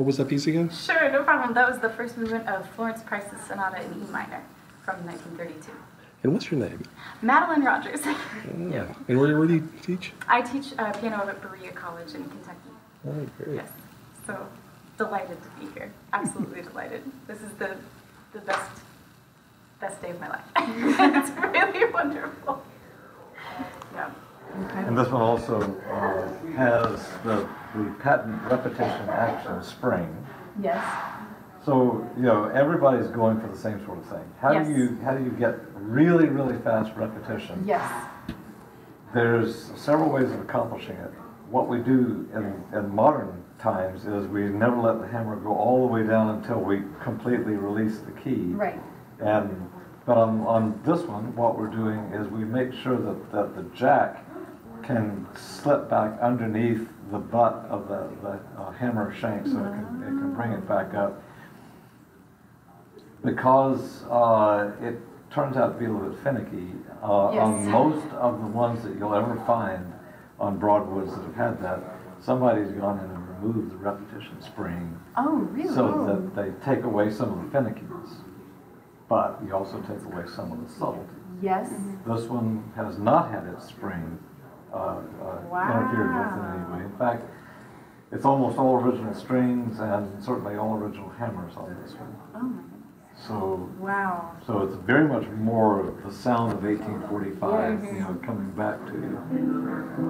What was that piece again? Sure, no problem. That was the first movement of Florence Price's Sonata in E minor from 1932. And what's your name? Madeline Rogers. Ah, And where, where do you teach? I teach uh, piano at Berea College in Kentucky. Oh, great. Yes. So delighted to be here. Absolutely delighted. This is the the best best day of my life. it's really wonderful. Yeah. And this one also uh, has the, the patent repetition action spring. Yes. So, you know, everybody's going for the same sort of thing. How Yes. do you, how do you get really, really fast repetition? Yes. There's several ways of accomplishing it. What we do in, in modern times is we never let the hammer go all the way down until we completely release the key. Right. And, but on, on this one, what we're doing is we make sure that, that the jack can slip back underneath the butt of the, the uh, hammer shank so it can, it can bring it back up. Because uh, it turns out to be a little bit finicky, uh, on most of the ones that you'll ever find on broadwoods that have had that, somebody's gone in and removed the repetition spring Oh, really? so that they take away some of the finickiness, but you also take away some of the subtlety. Yes. This one has not had its spring uh, uh, interfered with in any way. In fact, it's almost all original strings and certainly all original hammers on this one. Oh my goodness. So, Wow. so it's very much more of the sound of 1845, you know, coming back to you,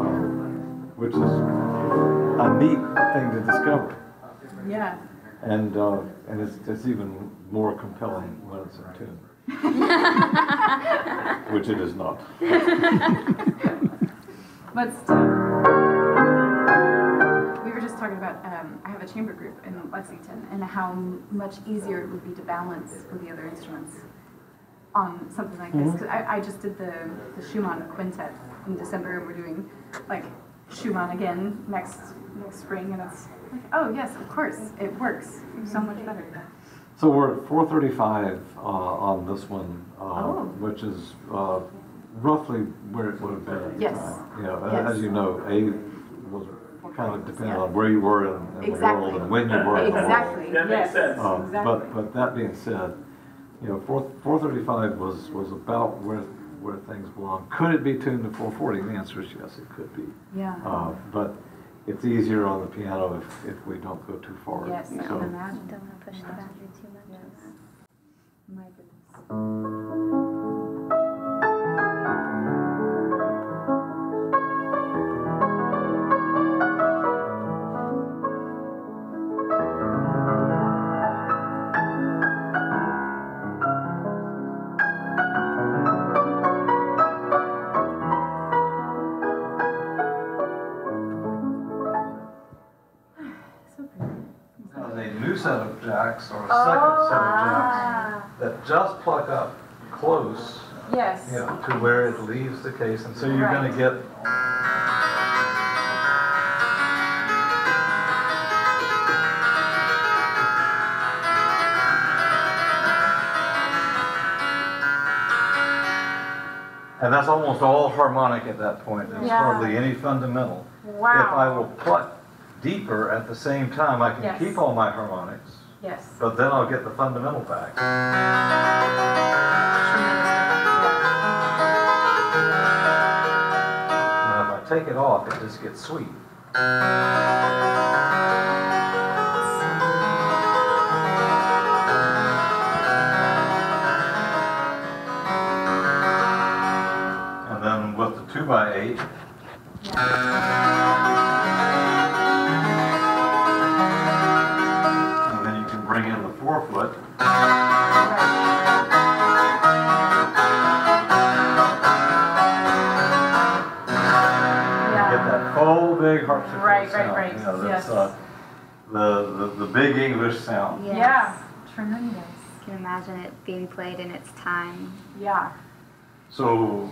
uh, which is a neat thing to discover. Yeah. And, uh, and it's, it's even more compelling when it's in tune. Which it is not. But still, we were just talking about, um, I have a chamber group in Lexington and how much easier it would be to balance with the other instruments on something like this. 'Cause I, I just did the, the Schumann quintet in December and we're doing like Schumann again next, next spring and it's like, oh yes, of course, it works so much better. So we're at 435 uh, on this one, uh, Oh. which is uh, roughly where it would have been at the Yes. time. You know, a- Yes. as you know, A was kind of dependent on where you were in, in the Exactly. world and when you were in the world. Exactly, That makes yes, sense. Um, exactly. But, but that being said, you know, four, four thirty-five was, was about where, where things belong. Could it be tuned to four forty? The answer is yes, it could be. Yeah. Uh, but it's easier on the piano if, if we don't go too far. Yes, I So- can imagine. Don't want to push the boundary too much. My goodness. To where it leaves the case, and so you're gonna get And that's almost all harmonic at that point. There's Yeah. hardly any fundamental. Wow. If I will pluck deeper at the same time, I can Yes. keep all my harmonics, Yes. but then I'll get the fundamental back. Take it off, it just gets sweet. Big English sound. Yes. Yeah. Tremendous. Can imagine it being played in its time? Yeah. So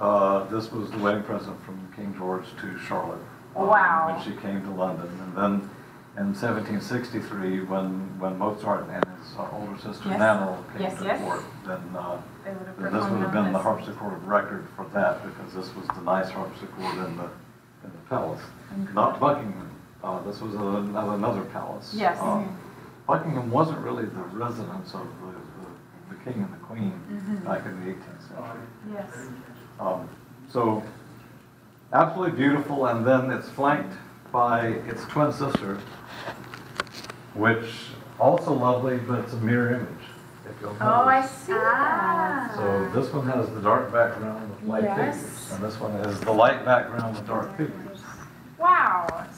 uh, this was the wedding present from King George to Charlotte. um, Wow. When she came to London, and then in 1763, when when Mozart and his uh, older sister Yes. Nana came Yes, to yes. court, then. Uh, They would have then this would have on been the harpsichord of record for that because this was the nice harpsichord in the in the palace, not Buckingham Uh, this was a- of another palace. Yes. Uh, Buckingham wasn't really the residence of the, the, the king and the queen Mm-hmm. back in the eighteenth century. Yes. Um, So, absolutely beautiful, and then it's flanked by its twin sister, which also lovely, but it's a mirror image, if you'll notice. Oh, I see that. So this one has the dark background with light Yes. figures, and this one is the light background with dark figures.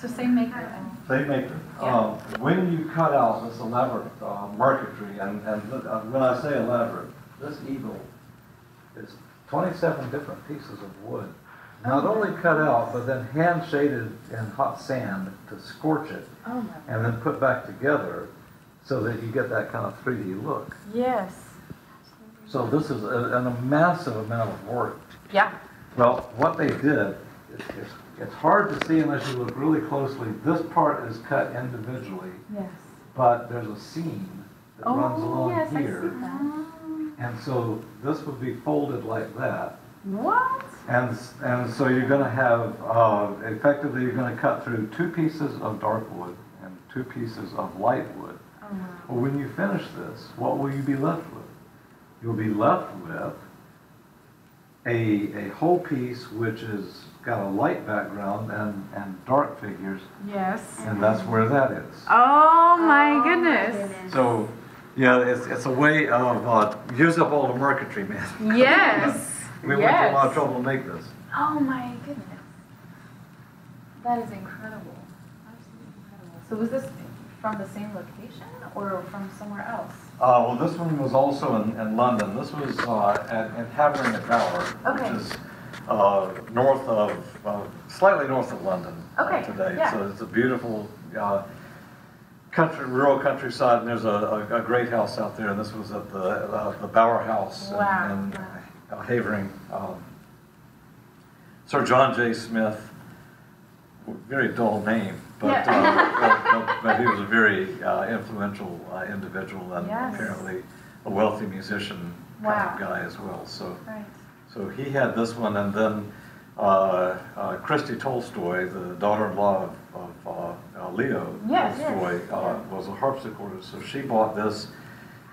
So same maker then? They make. Yeah. Um, When you cut out this elaborate uh, marquetry, and, and look, uh, when I say elaborate, this eagle is 27 different pieces of wood. Not only cut out, but then hand shaded in hot sand to scorch it, Oh and then put back together so that you get that kind of 3D look. Yes. So this is a, a massive amount of work. Yeah. Well, what they did, is, it's, it's hard to see unless you look really closely. This part is cut individually, Yes. but there's a seam that runs Oh, along yes, I see here. And so this would be folded like that. What? And, and so you're gonna have, uh, effectively, you're gonna cut through two pieces of dark wood and two pieces of light wood. Oh, wow. Well, when you finish this, what will you be left with? You'll be left with a, a whole piece which has got a light background and, and dark figures, Yes. and that's where that is. Oh my Oh, goodness. So, yeah, it's, it's a way of, uh, use up all the marquetry, man. Yes. We went to a lot of trouble to make this. Oh my goodness. That is incredible. Absolutely incredible. So was this from the same location or from somewhere else? Uh, well, this one was also in, in London. This was, uh, at, in Havering at Bower, Okay. which is, uh, north of, uh, slightly north of London uh, today. yeah. So it's a beautiful, uh, country, rural countryside, and there's a, a, a great house out there, and this was at the, uh, the Bower House in- Wow. in uh, Havering. Um, Sir John J. Smith, very dull name, but, Yeah. uh, but, but, he was a very uh, influential uh, individual and Yes. apparently a wealthy musician kind of guy as well. So, Right. So he had this one, and then uh, uh, Christy Tolstoy, the daughter-in-law of, of uh, uh, Leo Yes, Tolstoy, yes, uh, was a harpsichordist. So she bought this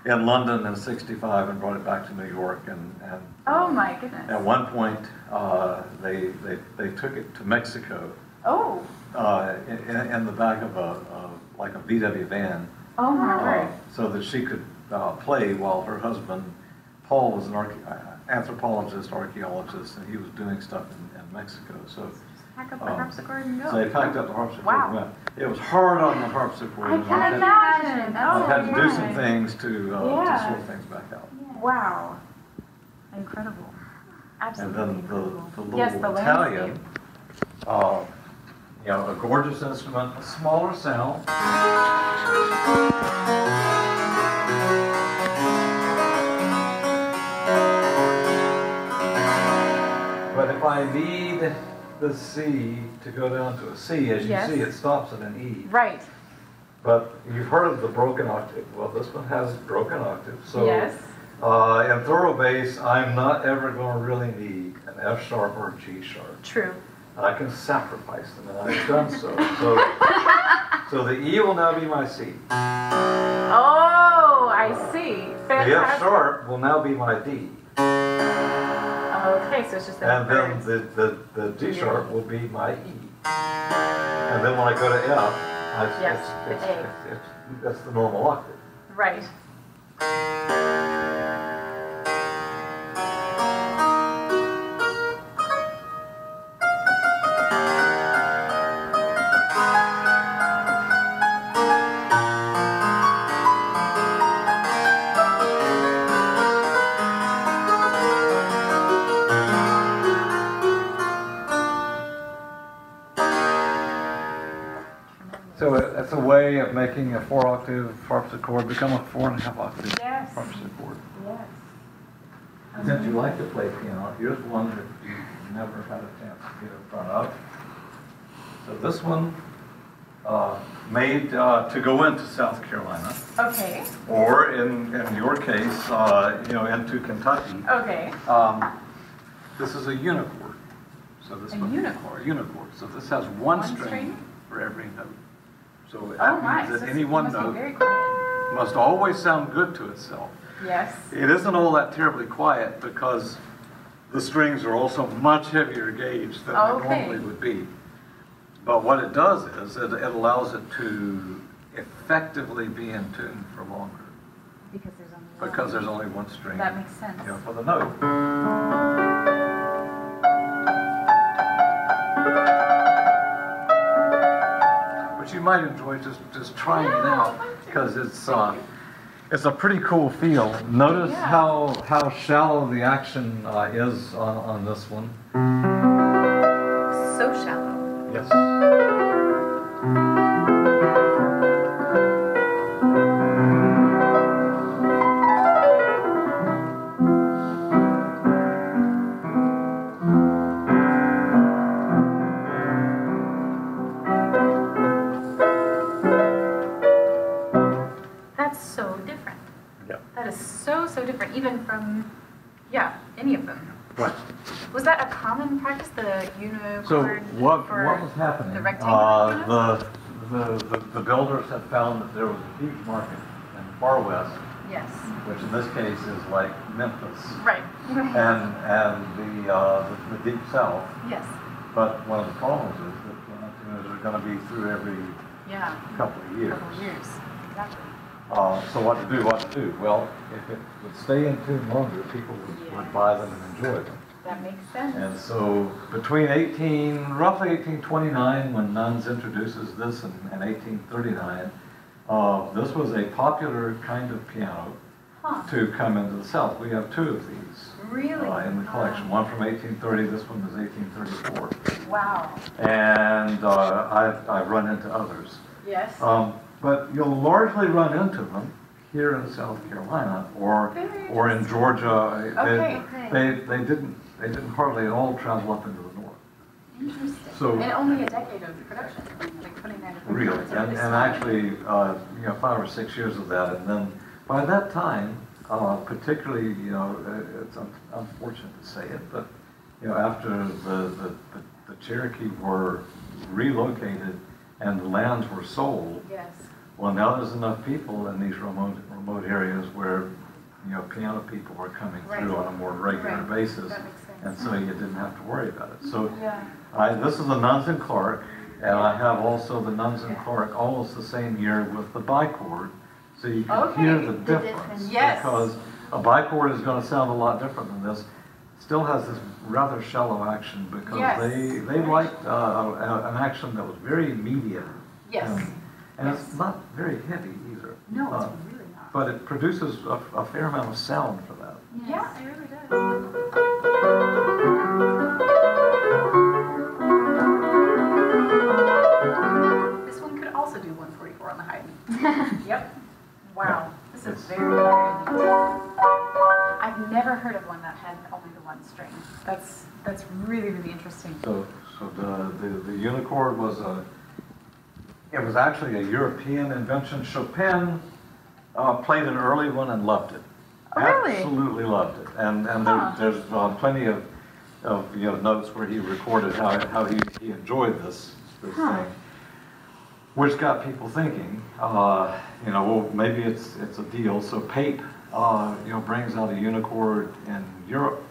in London in '65 and brought it back to New York, and, and Oh my goodness! at one point, uh, they, they, they took it to Mexico Oh. uh, in, in the back of a, a like a VW van, Oh my so that she could uh, play while her husband Paul was an uh, anthropologist, archaeologist, and he was doing stuff in, in Mexico. So, Pack up the um, harpsichord and go. so they packed up the harpsichord Wow. and went. It was hard on the harpsichord. I can had- imagine. I Oh had to do some things to, uh, Yeah. to sort things back out. Wow. Incredible. And Absolutely then incredible. the, the Yes, the Italian, uh, you know, a gorgeous instrument, a smaller sound. If I need the C to go down to a C, as you Yes. see, it stops at an E. Right. But you've heard of the broken octave. Well, this one has broken octave. So yes. uh, in thorough bass, I'm not ever going to really need an F sharp or a G sharp. True. And I can sacrifice them, and I've done so. So, so the E will now be my C. Oh, I see. Fantastic. The F sharp will now be my D. Okay, so it's just that And then the, the, the D sharp will be my E. And then when I go to F, I, Yes, it's, it's, it's, it's, that's the normal octave. Right. Way of making a four octave harpsichord become a four and a half octave Yes. harpsichord. Yes. Since you like to play piano, here's one that you've never had a chance to get in front of. So this one, uh, made uh, to go into South Carolina, Okay. or in, in your case, uh, you know, into Kentucky. Okay. Um, This is a unichord. So this A one- unichord? Unichord. So this has one One string string? for every note. So Oh that my, means so that it any one note must always sound good to itself. Yes. It isn't all that terribly quiet because the strings are also much heavier gauge than they normally would be. But what it does is it, it allows it to effectively be in tune for longer Because there's only one. because there's only one string. That makes sense. you know, for the note. Might enjoy just, just trying it out because it's, uh, it's a pretty cool feel. Notice how, how shallow the action uh, is on, on this one. What, for what was happening? the rectangular Uh, the, the, the- builders have found that there was a huge market in the far west, Yes, which in this case is like Memphis right. and, and the, uh, the, the deep south. Yes, But one of the problems is that the tuners are gonna be through every yeah, couple of years. couple of years, exactly. Uh, so what to do, what to do? Well, if it would stay in tune longer, people would, would buy them and enjoy them. That makes sense. And so between 18, roughly 1829, when Nunns introduces this, and, and 1839, uh, this was a popular kind of piano Huh, to come into the South. We have two of these really? uh, in the collection. One from 1830, this one is 1834. Wow, And uh, I've, I've run into others. yes. Um, but you'll largely run into them here in South Carolina or, or in Georgia. They- Okay. Okay. They, they didn't, they didn't hardly at all travel up into the north. Interesting. so- And only a decade of production, like putting that in. Really, and, and actually, uh, you know, five or six years of that, and then by that time, uh, particularly, you know, uh, it's un- unfortunate to say it, but, you know, after the, the, the- the Cherokee were relocated and the lands were sold, Yes, well, now there's enough people in these remote, remote areas where, you know, piano people were coming through on a more regular Right. basis. That makes sense. And so you didn't have to worry about it. So yeah, I, this is the Nunns and Clark, and I have also the Nunns and Clark almost the same year with the bichord, so you can Okay, hear the the difference. difference. Yes. Because a bichord is gonna sound a lot different than this. Still has this rather shallow action because Yes. they, they liked, uh, a- an action that was very immediate. yes. And- And it's not very heavy either. No, Uh, it's really not. But it produces a, a fair amount of sound for that. Yeah, it really does. This one could also do 144 on the high. Yep. Wow, this is very, very neat. I've never heard of one that had only the one string. That's, that's really, really interesting. So, so the, the, the unichord was a, it was actually a European invention. Chopin uh, played an early one and loved it. Really? Absolutely loved it. And, and Huh. there, there's uh, plenty of, of, you know, notes where he recorded how, how he, he enjoyed this, this Huh. thing. Which got people thinking, uh, you know, well, maybe it's, it's a deal. So Pape, uh, you know, brings out a unichord in Europe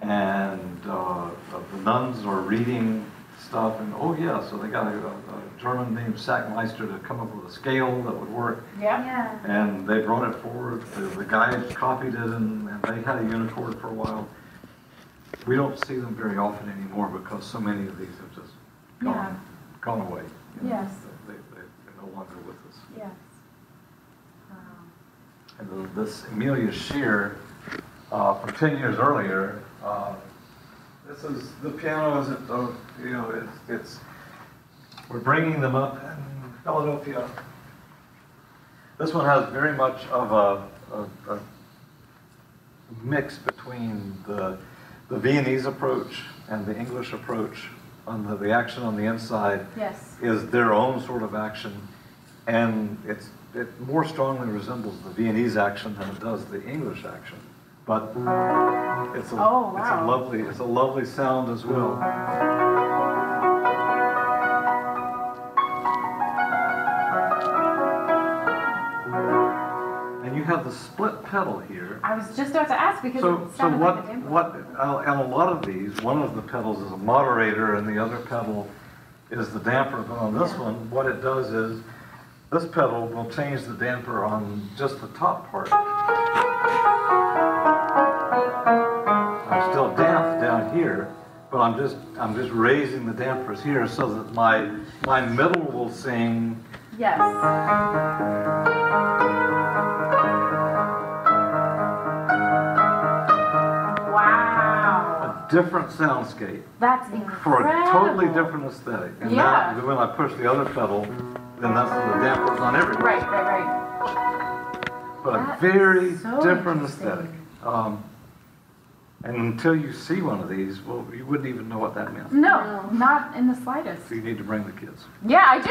and, uh, the Nunns are reading stuff and, oh yeah, so they got a, a German named Sackmeister to come up with a scale that would work. Yeah. Yeah. And they brought it forward, the, the guy copied it and, and they had a unichord for a while. We don't see them very often anymore because so many of these have just Yeah. gone, gone away. you know. Yes. They, they, they're no longer with us. Yes. And the- this Amelia Shear, uh, from ten years earlier, uh, this is, the piano isn't, uh, you know, it's, it's, we're bringing them up in Philadelphia. This one has very much of a, a, a mix between the, the Viennese approach and the English approach on the, the action on the inside Yes. is their own sort of action, and it's, it more strongly resembles the Viennese action than it does the English action but it's a, oh, wow. it's a lovely it's a lovely sound as well. And you have the split pedal here. I was just about to ask because so, so what like what on a lot of these, one of the pedals is a moderator and the other pedal is the damper. But on this yeah. one, what it does is this pedal will change the damper on just the top part. But I'm just, I'm just raising the dampers here so that my, my middle will sing Yes. Wow. a different soundscape. That's incredible. for a totally different aesthetic. And Yeah. now, when I push the other pedal, then that's the dampers on everything. Right, right, right. But a very so different aesthetic. Um, and until you see one of these, well, you wouldn't even know what that meant. No, not in the slightest. So you need to bring the kids. Yeah, I did.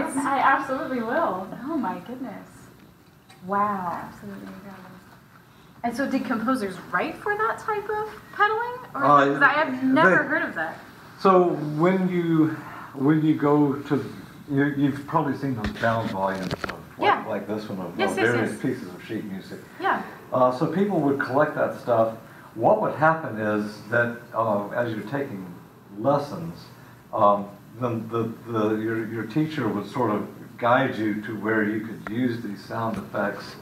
It's- I absolutely will. Oh my goodness. Wow. Absolutely. And so did composers write for that type of pedaling? Or, Uh, 'cause I have never they- heard of that. So when you, when you go to, you, you've probably seen those bound volumes of, Yeah. like, like this one, of Yes, of yes, various yes. pieces of sheet music. Yeah. Uh, so people would collect that stuff. What would happen is that uh, as you're taking lessons, um, then the, the, your, your teacher would sort of guide you to where you could use these sound effects.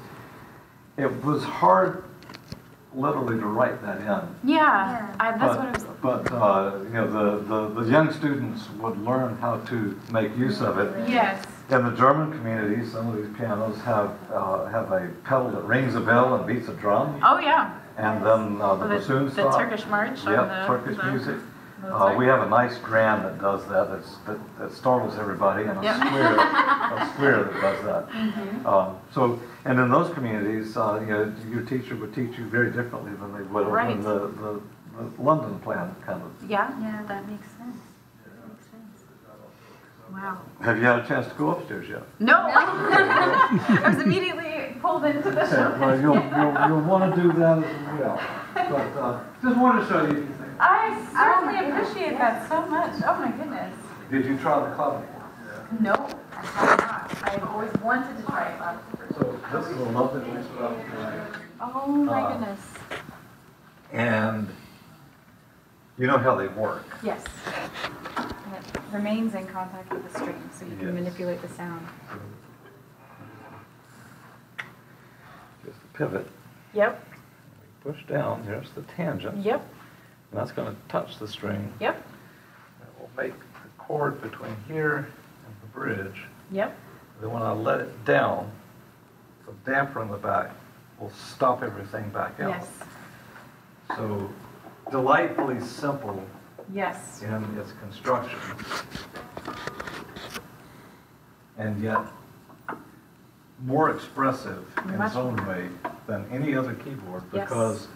It was hard literally to write that in. Yeah. Yeah. I, that's what I was. But, but uh, you know, the, the, the young students would learn how to make use of it. Yes. In the German community, some of these pianos have, uh, have a pedal that rings a bell and beats a drum. Oh yeah. And then uh, the the, bassoon the stop. Turkish march. the, Turkish the- music. the Uh, we have a nice grand that does that, that's, that, that startles everybody, and a Yep. Square, a square that does that. Um, so, and in those communities, uh, you know, your teacher would teach you very differently than they would Right. in the, the, the London plan kind of. Yeah. Yeah, that makes sense. Wow. Have you had a chance to go upstairs yet? No. I was immediately pulled into the show. Okay, well, you'll, you'll, you'll want to do that as well. But, uh, just wanted to show you few things. I certainly appreciate that so much. Oh my goodness. Did you try the clavichord? No, I have not. I have always wanted to try it. So this is a lovely piece of clavichord. Oh my Uh, goodness. And you know how they work. Yes. And it remains in contact with the string, so you Yes. can manipulate the sound. Just a pivot, Yep, push down, there's the tangent. Yep. And that's going to touch the string. yep, It will make the chord between here and the bridge. yep. Then when I let it down, the damper in the back will stop everything back out. Yes. So delightfully simple Yes. in its construction. And yet more expressive in its own way than any other keyboard Yes. because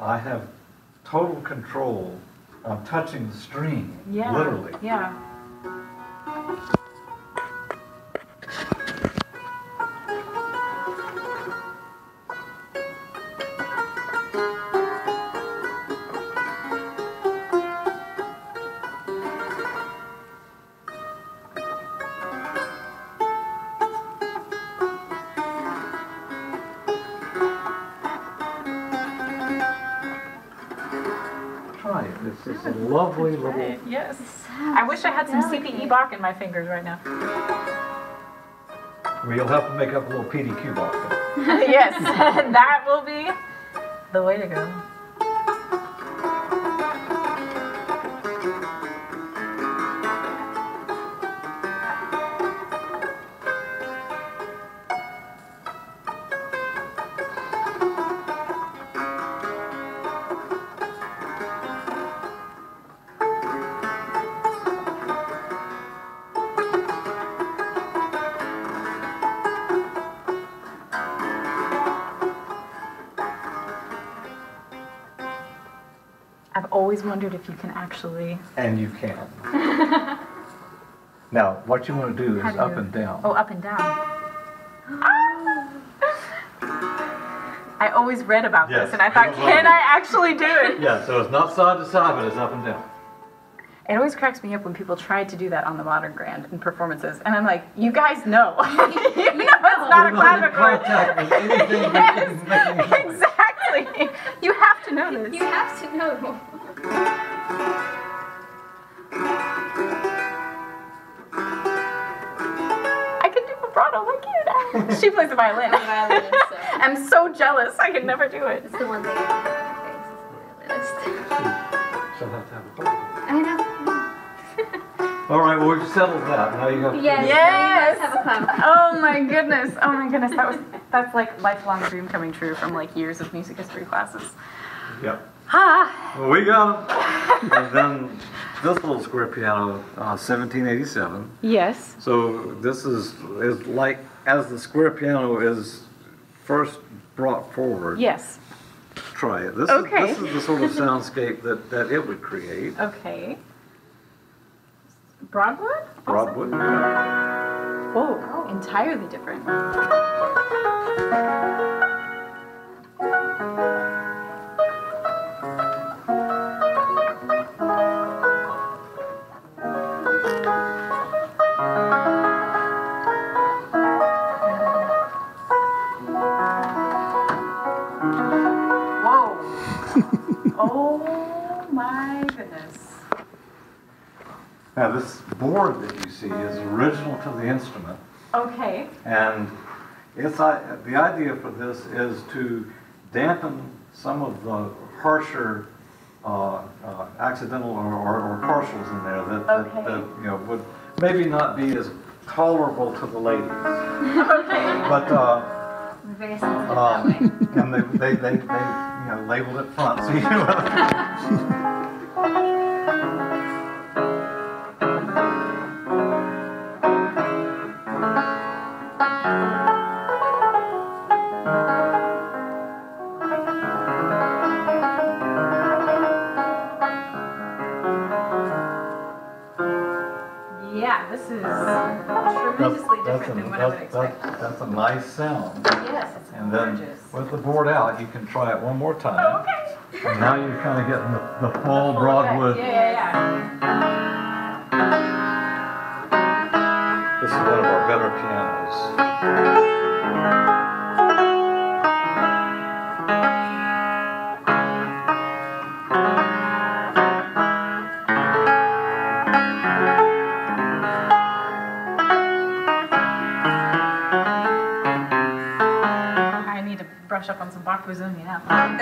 I have total control. I'm touching the string, Yeah. literally. Yeah. Bach in my fingers right now. Well, you'll have to make up a little PDQ Bach. yes, that will be the way to go. Always wondered if you can actually. And you can. now, what you want to do How is do up you- and down. Oh, up and down. I always read about Yes, this and I thought, I don't can I actually do it? Yeah, so it's not side to side, but it's up and down. It always cracks me up when people try to do that on the modern grand in performances, and I'm like, you guys know, you know it's not a We're not in clavichord. with Yes, making- making noise. exactly. You have to know this. You have to know. I can do vibrato like you now. She plays the violin. Violinist, so. I'm so jealous. I could never do it. It's the one thing I have on my face. is the violinist. She'll have to have a partner. I know. All right, well, we've settled that. Now you have to. Yes. Yes. Have a clap. Oh my goodness. Oh my goodness. That was that's like lifelong dream coming true from like years of music history classes. Yep. Ah. Well, we got them. and then this little square piano, uh, 1787. Yes. So this is is like as the square piano is first brought forward. Yes. Try it. This Okay. is this is the sort of soundscape that that it would create. Okay. Broadwood? Broadwood. yeah. Whoa. Entirely different. Oh my goodness. Now this board that you see is original to the instrument. Okay. And it's, I- the idea for this is to dampen some of the harsher uh, uh, accidental or, or, or partials in there that, that, Okay. that, you know, would maybe not be as tolerable to the ladies. Okay. But, uh, very sensitive that um, and they, they, they, they, you know, labeled it front, so you know. Yeah, this is uh, tremendously That's, different a, than what I would that's, that's, expect. that's a nice sound. Yes, it's And then gorgeous. with the board out, you can try it one more time. Oh, okay. And now you're kind of getting the, the full Broadwood. Yeah, yeah, yeah. This is one of our better pianos.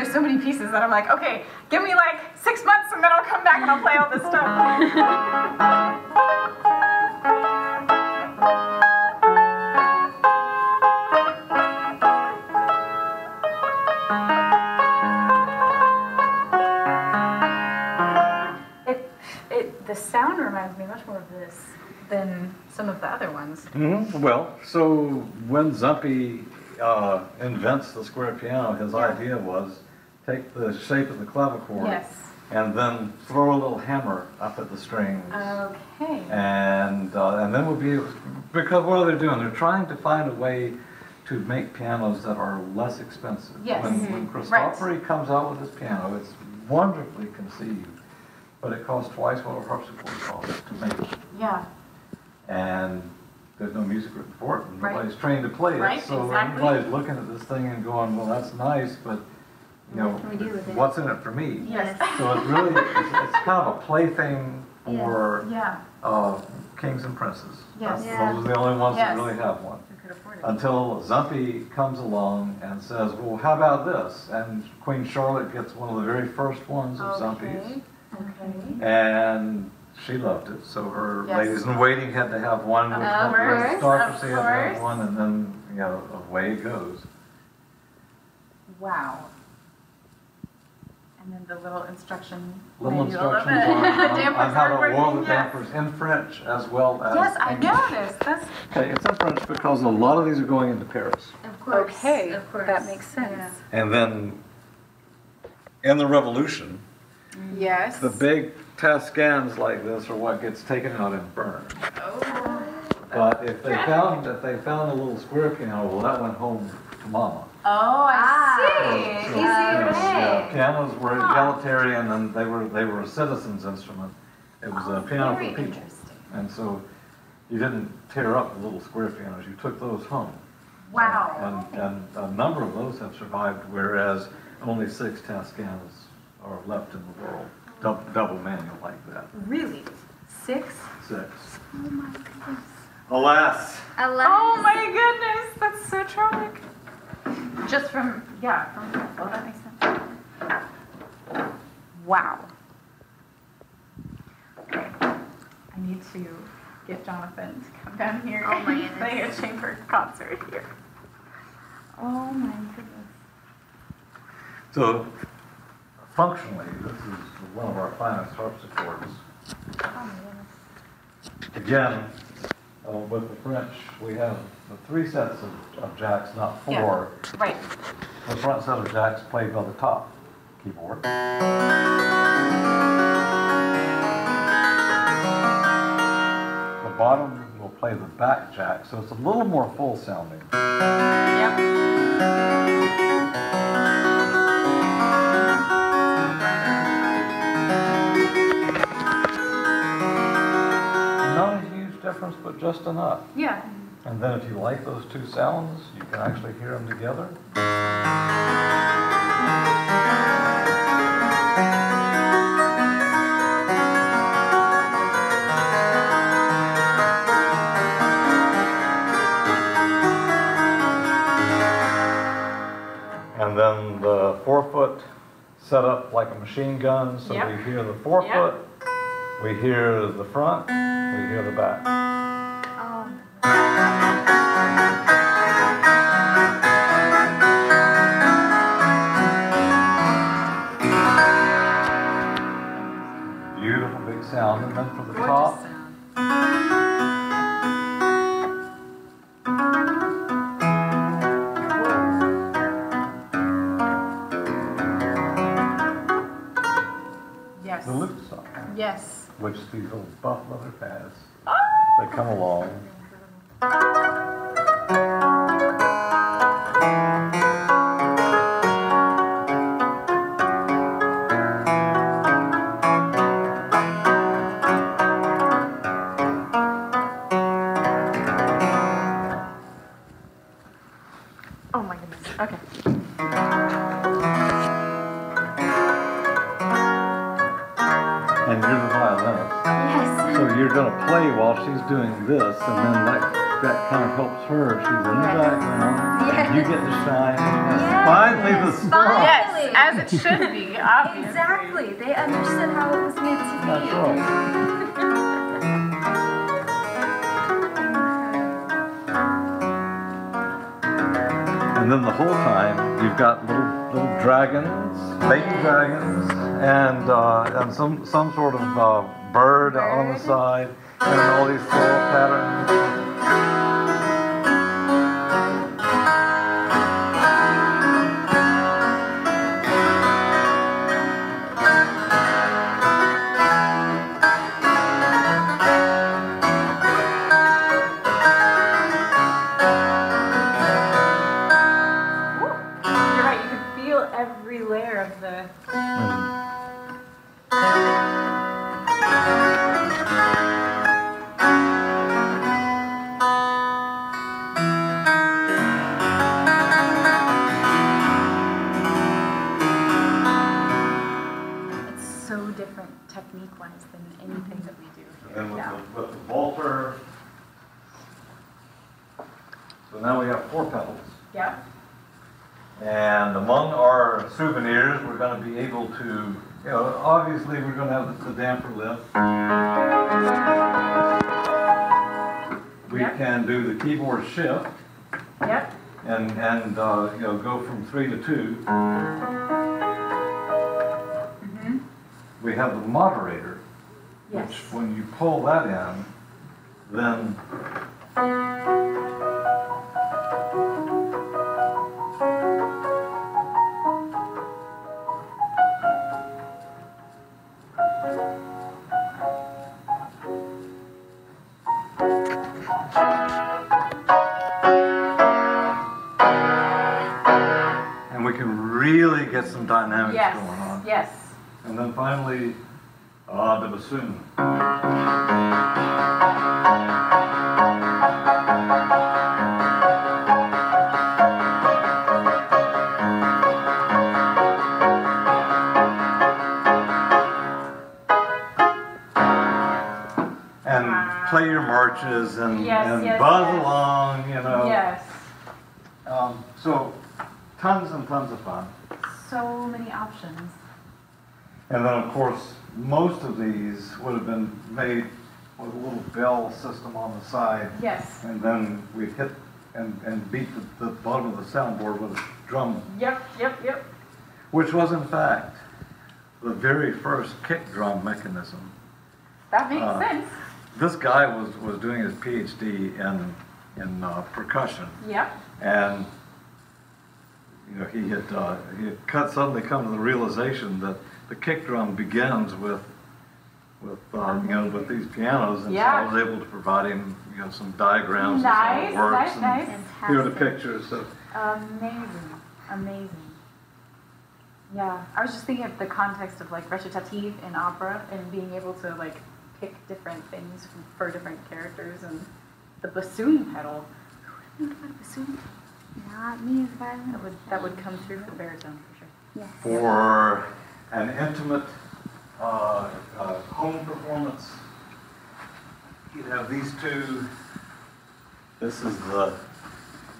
There's so many pieces that I'm like, okay, give me like six months and then I'll come back and I'll play all this stuff. It, it, the sound reminds me much more of this than some of the other ones. hmm Well, so when Zumpe uh, invents the square piano, his Yeah. idea was take the shape of the clavichord Yes. and then throw a little hammer up at the strings. Okay. and uh, and then we'll be because what are they doing? They're trying to find a way to make pianos that are less expensive. Yes. When, Mhm. when Right. Cristofori comes out with his piano, it's wonderfully conceived, but it costs twice what a harpsichord costs to make, Yeah. and there's no music written for it, and Right. nobody's trained to play it. Right, so exactly. everybody's looking at this thing and going, "Well, that's nice, but you know, What can we do with it?" what's in it for me?" Yes. So it's really it's, it's kind of a plaything for Yeah. uh, kings and princes. Yes. Yeah. Those are the only ones that really have one. We could afford it. Until Zumpe comes along and says, well, how about this? And Queen Charlotte gets one of the very first ones of Zumpe's. Okay. Okay. And she loved it, so her Yes. ladies in waiting had to have one, which her course, aristocracy had to have one, and then, you know, away it goes. Wow. And then the little instruction. Little manual of instructions it. on, on Dampers on how to working oil the dampers in French as well as Yes, I English. noticed. That's Okay, it's in French because a lot of these are going into Paris. Of course. okay. Of course. That makes sense. Yeah. And then in the revolution, Yes. the big Taskins like this are what gets taken out and burned. Oh. But if they found, if they found a little square piano, well, that went home to mama. Oh, I Ah. see. So, Easy you know, way. yeah, Pianos were Huh. egalitarian and they were, they were a citizen's instrument. It was a piano for Very people. And so you didn't tear up the little square pianos, you took those home. Wow. And, and a number of those have survived, whereas only six Taskins are left in the world. Double, double manual like that, Really? Six? six. Oh my goodness. Alas, Alas. Oh my goodness, that's so tragic. Just from, yeah, from, well, oh, that makes sense. Wow. Okay, I need to get Jonathan to come down here Oh my and play a goodness. chamber concert here. Oh my goodness. so functionally, this is one of our finest harpsichords. Oh my goodness. Again, uh, with the French, we have the three sets of, of jacks, not four. Right. The front set of jacks played by the top keyboard. The bottom will play the back jack, so it's a little more full sounding. Yep. Difference, but just enough. Yeah. And then if you like those two sounds, you can actually hear them together. And then the four-foot set up like a machine gun, so Yep. we hear the four-foot. Yep. We hear the front, we hear the back. Beautiful big sound, and then for the Gorgeous top, which these little buff leather pads, Ah! they come along. Doing this, and then that, that kind of helps her. She's in the background, Yes. you get to shine. Yes. Finally, the song. Yes, as it should be, obviously. Exactly. They understood how it was meant to be. That's right. And then the whole time, you've got little little dragons, baby dragons, and uh, and some some sort of uh, bird, on the side, and all these floral patterns. Four pedals. Yep. And among our souvenirs, we're gonna be able to, you know, obviously, we're gonna have the damper lift. We Yep. can do the keyboard shift Yep. and, and, uh, you know, go from three to two. Mm-hmm. We have the moderator, Yes. which when you pull that in, then play your marches and, Yes, and yes, buzz yes. along, you know. Yes. Um, so, tons and tons of fun. So many options. And then, of course, most of these would have been made with a little bell system on the side. Yes. And then we hit and, and beat the, the bottom of the soundboard with a drum, Yep, yep, yep. which was in fact the very first kick drum mechanism. That makes Uh, sense. This guy was, was doing his PhD in, in uh, percussion. Yep. And, you know, he had, uh, he had cut, suddenly come to the realization that the kick drum begins with, with, uh, you know, with these pianos. And so I was able to provide him, you know, some diagrams Nice, of how it works. nice, and nice. Here are the pictures of, Amazing, amazing. Yeah, I was just thinking of the context of like recitative in opera and being able to like pick different things for different characters and the bassoon pedal. Who would have thought bassoon? Not me as violin. That would that would come through for baritone for sure. Yes. for an intimate, uh, uh, home performance. You'd have these two. This is the,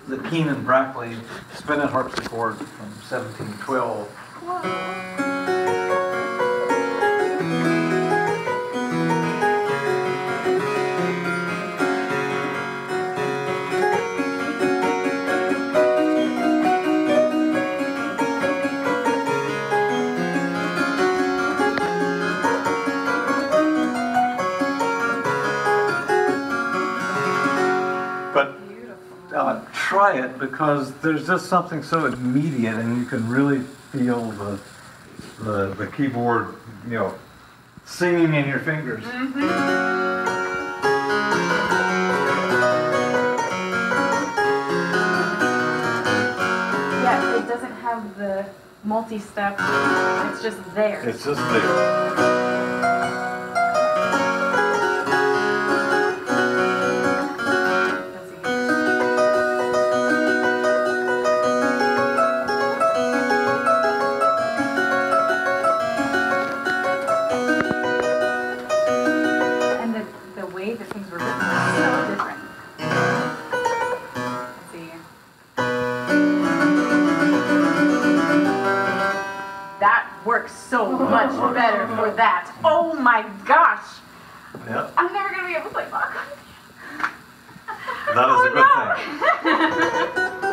the Keene and Brackley spinet harpsichord from seventeen twelve. It because there's just something so immediate and you can really feel the, the, the keyboard, you know, singing in your fingers. Mm-hmm. Yeah, it doesn't have the multi-step. It's just there. It's just there. The that things were so different. Let's see. That works so much better for that. Oh my gosh! Yep, I'm never gonna be able to play Bach. that is a oh, good Oh, thing.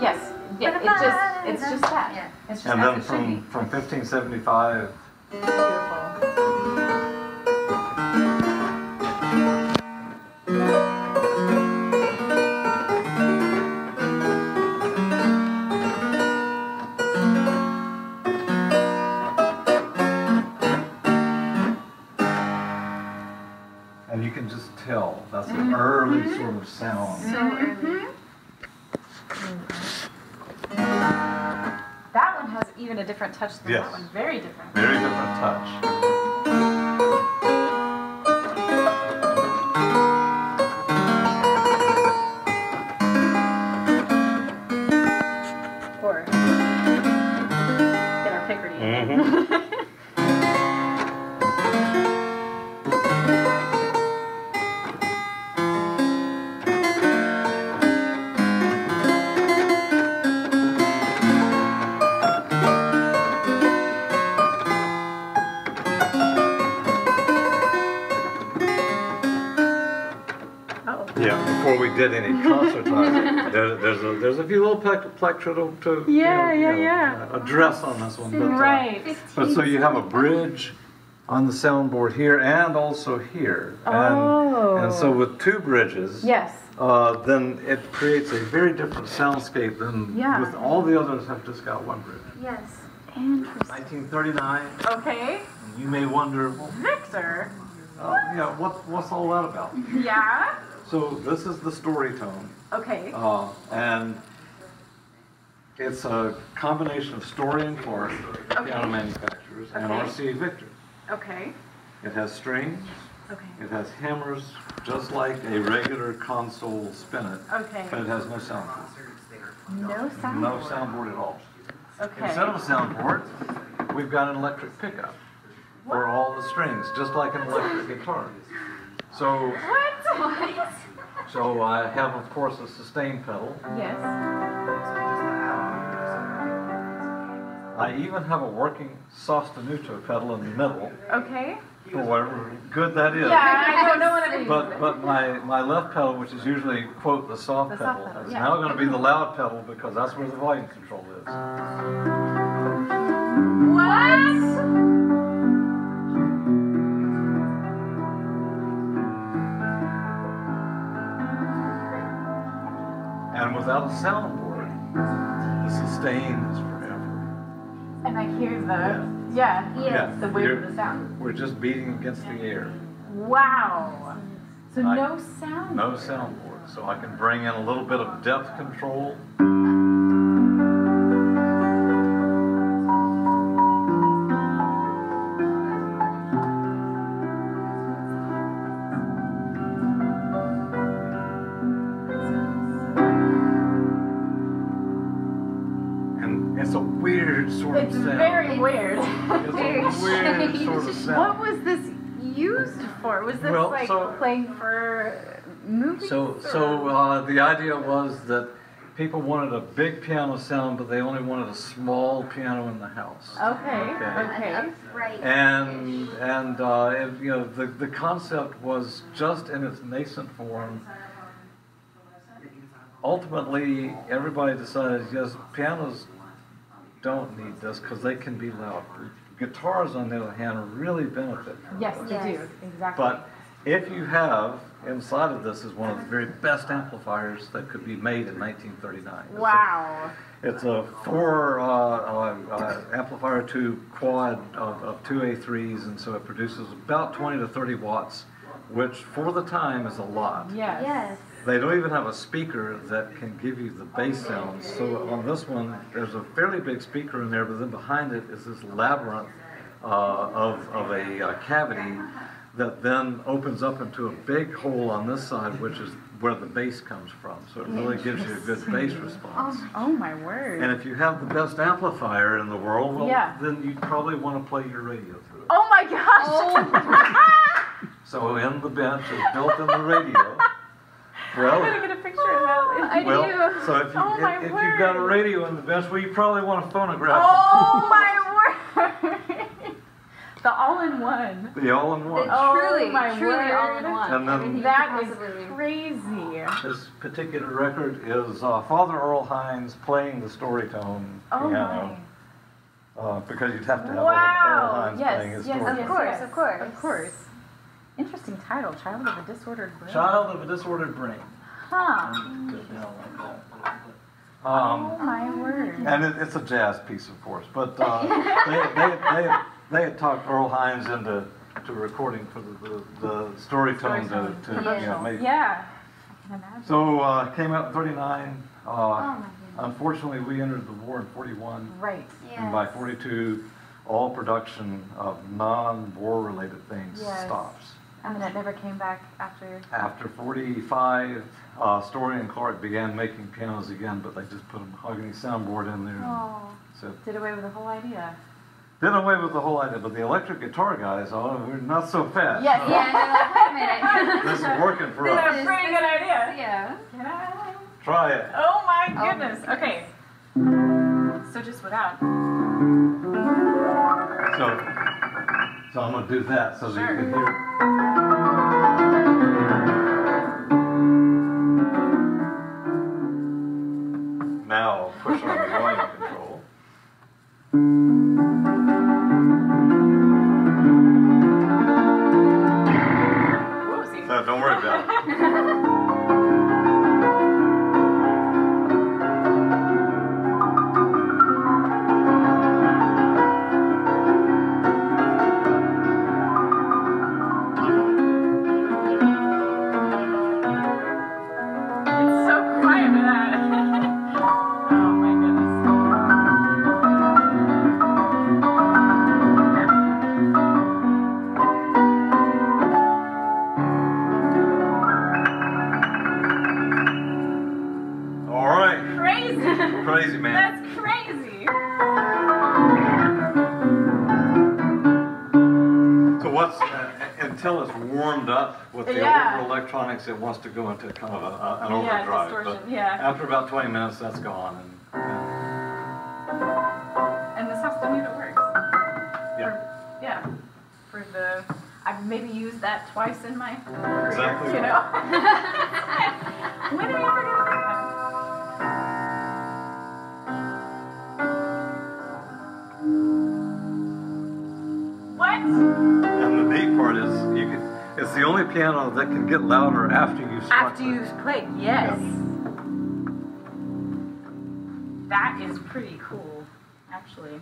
Yes, yeah, it just, it's just that. Yeah. It's just And as then it should be. from, from fifteen seventy-five, Beautiful. That's an early mm-hmm. sort of sound. So early. That one has even a different touch than Yes. that one. Very different. Very different touch. Did any concertizing, there, there's a, there's a few little plec- plectra to, to, you Yeah, know, yeah, you know, yeah. uh, address on this one. but, uh, Right. But so you have a bridge on the soundboard here and also here. And, Oh. and so with two bridges, Yes. uh, then it creates a very different soundscape than Yeah. with all the others have just got one bridge. Yes. Interesting. 1939, Okay. you may wonder, well, Victor. uh, you know, what, what's all that about? Yeah. So this is the Storytone. Okay. Uh, and it's a combination of Story and Clark piano Okay. manufacturers and Okay. RCA Victor. Okay, It has strings, okay, it has hammers, just like a regular console spinet, Okay. but it has no soundboard. No sound. No soundboard at all. Okay. Instead of a soundboard, we've got an electric pickup for all the strings, just like an electric guitar. So, What? so I have, of course, a sustain pedal. Yes. I even have a working sostenuto pedal in the middle, Okay. for whatever good that is. Yeah, I don't know, ever uses But, but my, my left pedal, which is usually, quote, the soft The soft pedal, pedal, is yeah. now gonna be the loud pedal because that's where the volume control is. What? Without a soundboard, the sustain is forever. And I hear the, yeah, Yeah, the wave of the sound. We're just beating against the air. Wow. So I- no sound. No soundboard, so I can bring in a little bit of depth control. For? Was this Well, like so- playing for movies? So, or- so uh, the idea was that people wanted a big piano sound, but they only wanted a small piano in the house. Okay, Okay. okay. Right. And and uh, it- you know the the concept was just in its nascent form. Ultimately, everybody decided yes, pianos don't need this because they can be loud. Guitars, on the other hand, really benefit from Yes, this. they Yes. do. Exactly. But if you have inside of this is one of the very best amplifiers that could be made in 1939. It's a- wow. it's a four uh, uh, uh, amplifier tube quad of, of 2A3s, and so it produces about 20 to 30 watts, which for the time is a lot. Yes. Yes. They don't even have a speaker that can give you the bass sound. So on this one, there's a fairly big speaker in there, but then behind it is this labyrinth uh, of, of a uh, cavity that then opens up into a big hole on this side, which is where the bass comes from. So it really gives you a good bass response. Oh my word. And if you have the best amplifier in the world, well, Yeah. then you probably want to play your radio through it. oh my gosh. So in the bench is built in the radio. I'm gonna Well, get a picture of that. I well, do. so if, you, oh, if, if you've got a radio in the bench, well, you probably want a phonograph. Oh my word. the all-in-one. The all-in-one. Oh, truly, my truly word. all in one. And then- Everything you That could is possibly need. crazy. This particular record is uh, Father Earl Hines playing the Storytone Oh piano. my. Uh, because you'd have to have Earl- Earl Wow. Hines Yes, playing his yes, story yes, Of course, of course. Of course. Interesting title, Child of a Disordered Brain. Child of a Disordered Brain. Huh. Um, Oh my word. And it, it's a jazz piece, of course, but uh, they, they, they, they had talked Earl Hines into to recording for the, the, the Storytone to, to you know, make. Yeah. I can imagine. So uh, came out in 39. Uh, Oh unfortunately, we entered the war in 41, Right. and by 42, all production of non-war related things Yes. stops. I mean, it never came back after. After 45, uh, Story and Clark began making pianos again, but they just put a mahogany soundboard in there. Oh. So Did away with the whole idea. did away with the whole idea, but the electric guitar guys, oh, we're not so fast. Yes, Yeah, no, wait a minute. This is working for This us. is- pretty good idea. Yeah. Can I? Try it. Oh my Oh my goodness. Okay. So just without. So, so I'm gonna do that so that you can hear. Now I'll push on the volume control. Whoopsie. So don't worry about it. it wants to go into kind of a, a- an Yeah, overdrive. distortion, But yeah. After about twenty minutes, that's gone and, uh, And this has to mean it works. yeah, For- yeah. For the, I've maybe used that twice in my career, Exactly you know? when are you ever gonna that? What? and the neat part is, it's the only piano that can get louder after you start. After you play, yes. That is pretty cool, actually.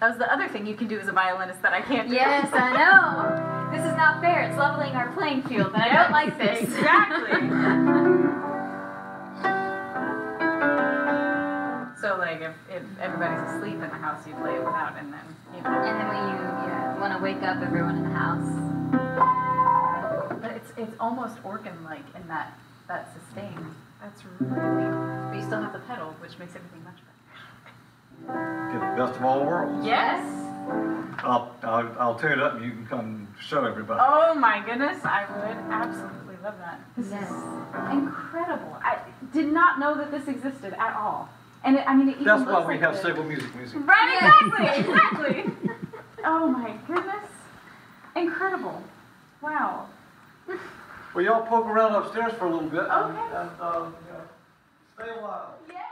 That was the other thing you can do as a violinist that I can't do. Yes, I know. This is not fair. It's leveling our playing field, and I don't like this. Exactly. so like if, if everybody's asleep in the house, you play it without, and then you know. and then when you yeah, want to wake up everyone in the house. But it's it's almost organ-like in that that sustain. That's really. But you still have the pedal, which makes everything much better. Get the best of all worlds. Yes. I'll, I'll, I'll tear it up and you can come show everybody. Oh my goodness, I would absolutely love that. This Yes. is incredible. I did not know that this existed at all. And it, I mean, it even That's looks why we like have the- stable music music. Right, exactly, exactly. oh my goodness. Incredible. Wow. Well, y'all poke around upstairs for a little bit. Okay. And, uh, you know, stay a while. Yes.